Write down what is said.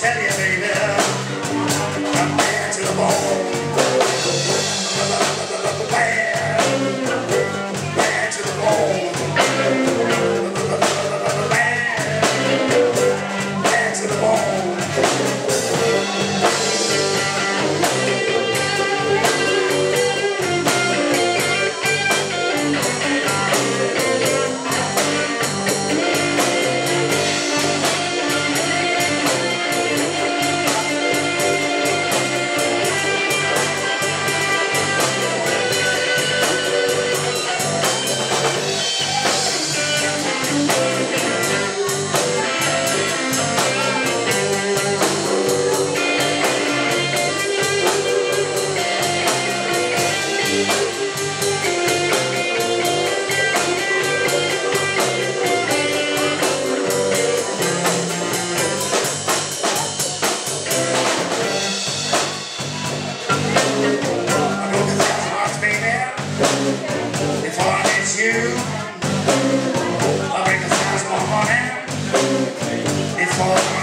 tell you, baby, you. I make the sense of my heart. It's all